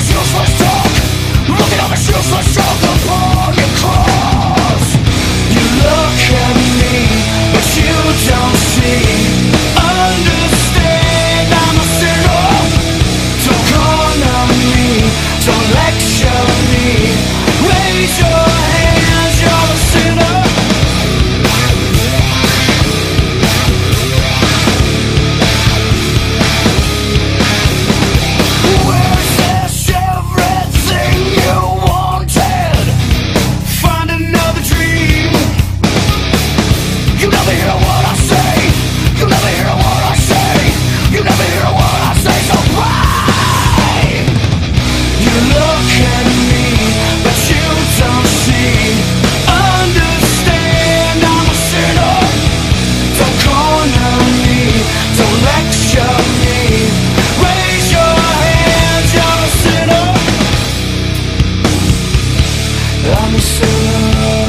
useless I'm sinner